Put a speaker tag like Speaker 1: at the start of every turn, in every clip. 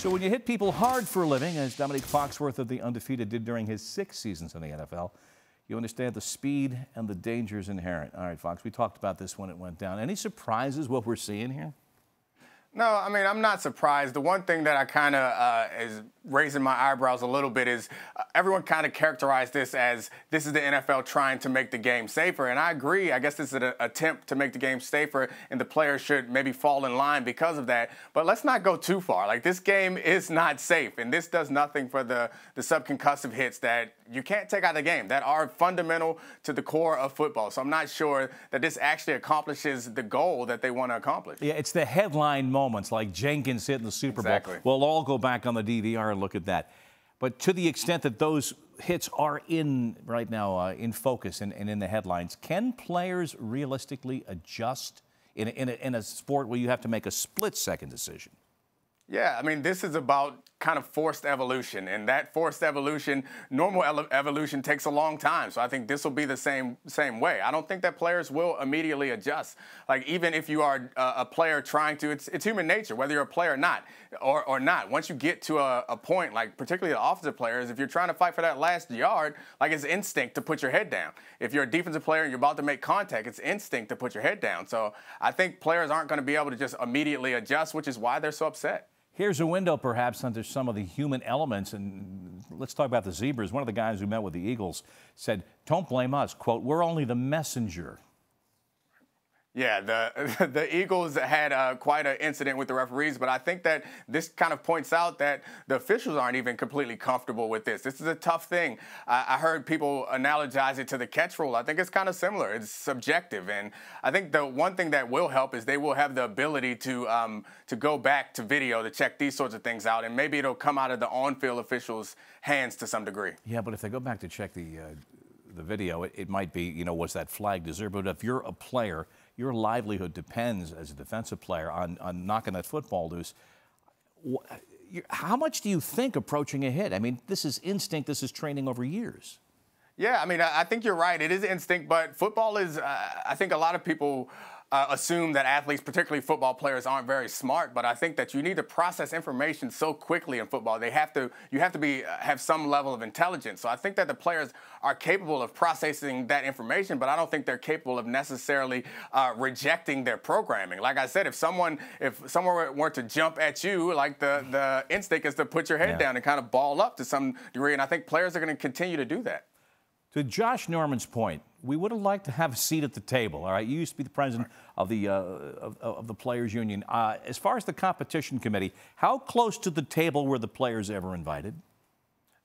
Speaker 1: So when you hit people hard for a living, as Domonique Foxworth of the Undefeated did during his six seasons in the NFL, you understand the speed and the dangers inherent. All right, Fox, we talked about this when it went down. Any surprises what we're seeing here?
Speaker 2: No, I mean, I'm not surprised. The one thing that I kind of uh, is raising my eyebrows a little bit is uh, everyone kind of characterized this as this is the NFL trying to make the game safer. And I agree. I guess this is an attempt to make the game safer, and the players should maybe fall in line because of that. But let's not go too far. Like, this game is not safe, and this does nothing for the, the subconcussive hits that you can't take out of the game that are fundamental to the core of football. So I'm not sure that this actually accomplishes the goal that they want to accomplish.
Speaker 1: Yeah, it's the headline moments like Jenkins hitting the Super
Speaker 2: exactly.
Speaker 1: Bowl. We'll all go back on the DVR and look at that. But to the extent that those hits are in right now uh, in focus and, and, in the headlines, can players realistically adjust in a, in, a, in a sport where you have to make a split second decision?
Speaker 2: Yeah, I mean, this is about kind of forced evolution, and that forced evolution, normal evolution, takes a long time. So I think this will be the same same way. I don't think that players will immediately adjust. Like even if you are a, a player trying to, it's it's human nature, whether you're a player or not, or or not. Once you get to a, a point, like particularly the offensive players, if you're trying to fight for that last yard, like it's instinct to put your head down. If you're a defensive player and you're about to make contact, it's instinct to put your head down. So I think players aren't going to be able to just immediately adjust, which is why they're so upset.
Speaker 1: Here's a window, perhaps, into some of the human elements. And let's talk about the zebras. One of the guys who met with the Eagles said, Don't blame us. Quote, We're only the messenger.
Speaker 2: Yeah, the the Eagles had uh, quite an incident with the referees, but I think that this kind of points out that the officials aren't even completely comfortable with this. This is a tough thing. I, I heard people analogize it to the catch rule. I think it's kind of similar. It's subjective, and I think the one thing that will help is they will have the ability to um, to go back to video to check these sorts of things out, and maybe it'll come out of the on-field officials' hands to some degree.
Speaker 1: Yeah, but if they go back to check the uh, the video, it, it might be you know was that flag deserved? But if you're a player your livelihood depends as a defensive player on, on knocking that football loose. How much do you think approaching a hit? I mean, this is instinct, this is training over years.
Speaker 2: Yeah, I mean, I think you're right. It is instinct, but football is, uh, I think a lot of people uh, assume that athletes, particularly football players, aren't very smart. But I think that you need to process information so quickly in football. They have to, you have to be uh, have some level of intelligence. So I think that the players are capable of processing that information, but I don't think they're capable of necessarily uh, rejecting their programming. Like I said, if someone if someone were to jump at you, like the the instinct is to put your head yeah. down and kind of ball up to some degree. And I think players are going to continue to do that.
Speaker 1: To Josh Norman's point, we would have liked to have a seat at the table. All right, you used to be the president of the uh, of, of, the players' union. Uh, as far as the competition committee, how close to the table were the players ever invited?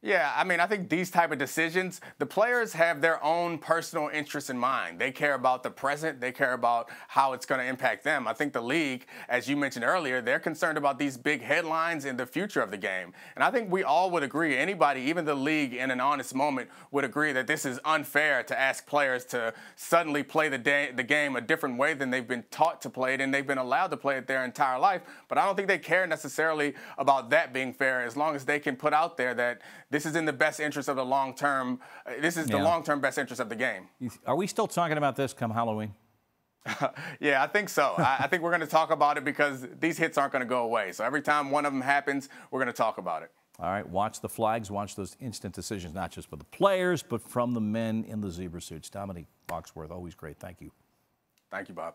Speaker 2: Yeah, I mean, I think these type of decisions, the players have their own personal interests in mind. They care about the present. They care about how it's going to impact them. I think the league, as you mentioned earlier, they're concerned about these big headlines and the future of the game. And I think we all would agree, anybody, even the league in an honest moment, would agree that this is unfair to ask players to suddenly play the, day, the game a different way than they've been taught to play it and they've been allowed to play it their entire life. But I don't think they care necessarily about that being fair as long as they can put out there that this is in the best interest of the long term. Uh, this is yeah. the long term best interest of the game.
Speaker 1: Are we still talking about this come Halloween?
Speaker 2: yeah, I think so. I, I think we're going to talk about it because these hits aren't going to go away. So every time one of them happens, we're going to talk about it.
Speaker 1: All right, watch the flags, watch those instant decisions, not just for the players, but from the men in the zebra suits. Domonique Foxworth, always great. Thank you.
Speaker 2: Thank you, Bob.